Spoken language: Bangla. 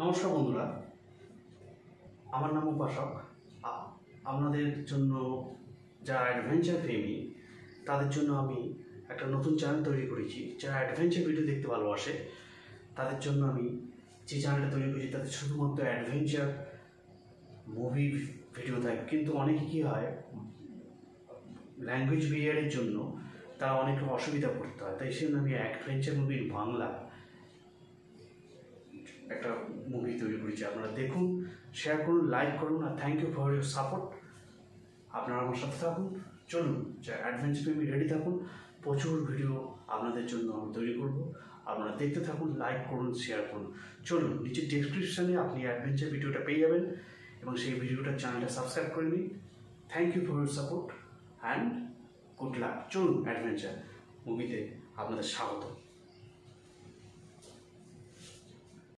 নমস্কার বন্ধুরা। আমার নাম উপাসক। আপনাদের জন্য যারা অ্যাডভেঞ্চার প্রেমী, তাদের জন্য আমি একটা নতুন চ্যানেল তৈরি করেছি। যারা অ্যাডভেঞ্চার ভিডিও দেখতে ভালোবাসে, তাদের জন্য আমি যে চ্যানেলটা তৈরি করেছি তাদের শুধুমাত্র অ্যাডভেঞ্চার মুভি ভিডিও থাকে। কিন্তু অনেকে কী হয় ল্যাঙ্গুয়েজ বিয়ারের জন্য তারা অনেক অসুবিধা পড়তে হয়। তাই সেজন্য আমি অ্যাডভেঞ্চার মুভির বাংলা একটা করেছি আপনারা দেখুন শেয়ার করুন লাইক করুন, আর thank you for your support আপনারা আমার সাথে থাকুন। চলুন, যে অ্যাডভেঞ্চার প্রেমী রেডি থাকুন। প্রচুর ভিডিও আপনাদের জন্য আমি তৈরি করব। আপনারা দেখতে থাকুন লাইক করুন শেয়ার করুন। চলুন নিচের ডেসক্রিপশানে আপনি অ্যাডভেঞ্চার ভিডিওটা পেয়ে যাবেন এবং সেই ভিডিওটা চ্যানেলটা সাবস্ক্রাইব করে নিন। Thank you for your support and good luck চলুন অ্যাডভেঞ্চার মুভিতে আপনাদের স্বাগত